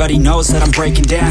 Everybody knows that I'm breaking down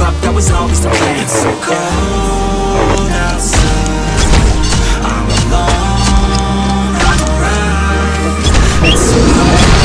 up, that was always the plan. It's so cold outside. I'm alone, I'm alright It's so cold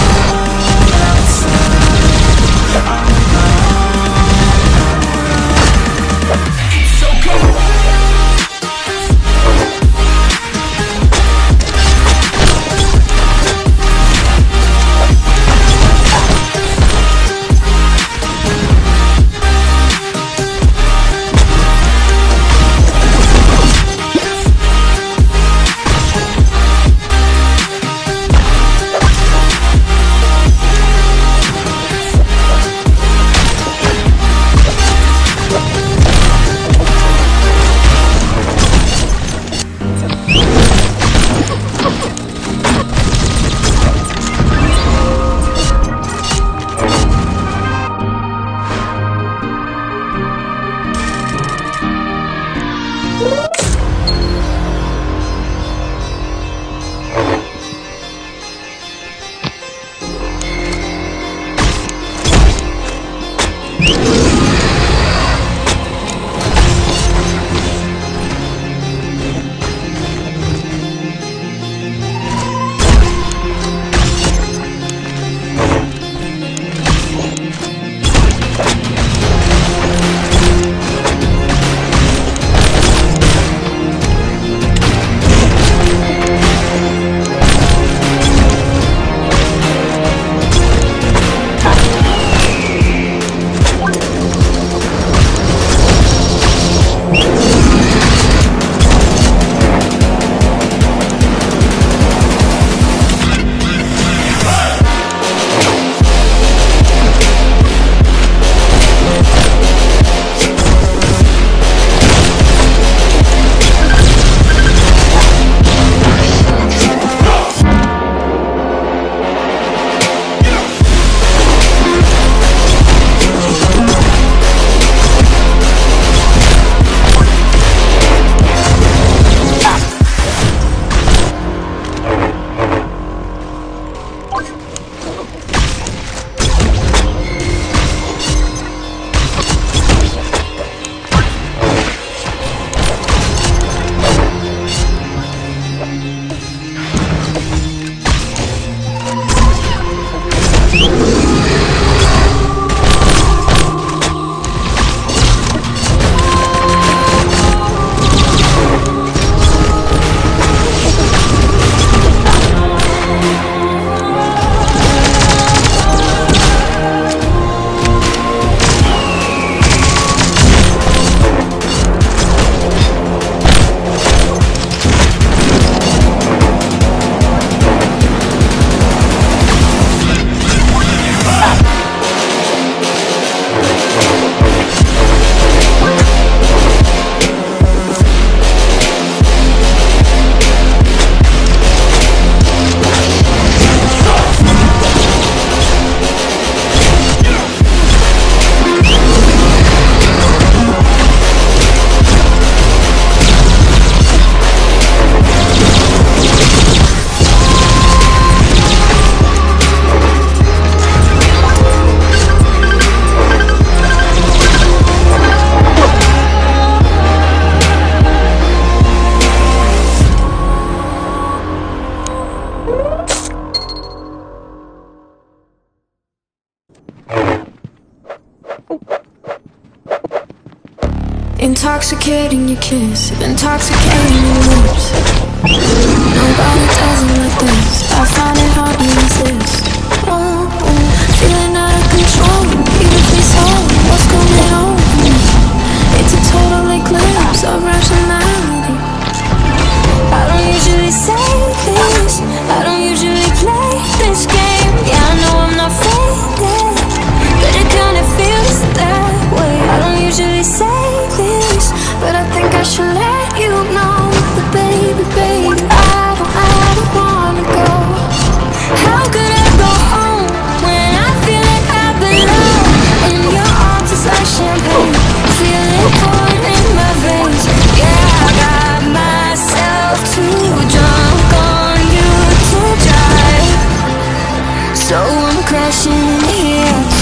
Intoxicating your kiss, intoxicating your lips. Nobody does it like this, I find it hard to resist. Oh, oh feeling out of control, even beautifully so, what's going on? It's a total eclipse of rationality. I don't usually say crashing here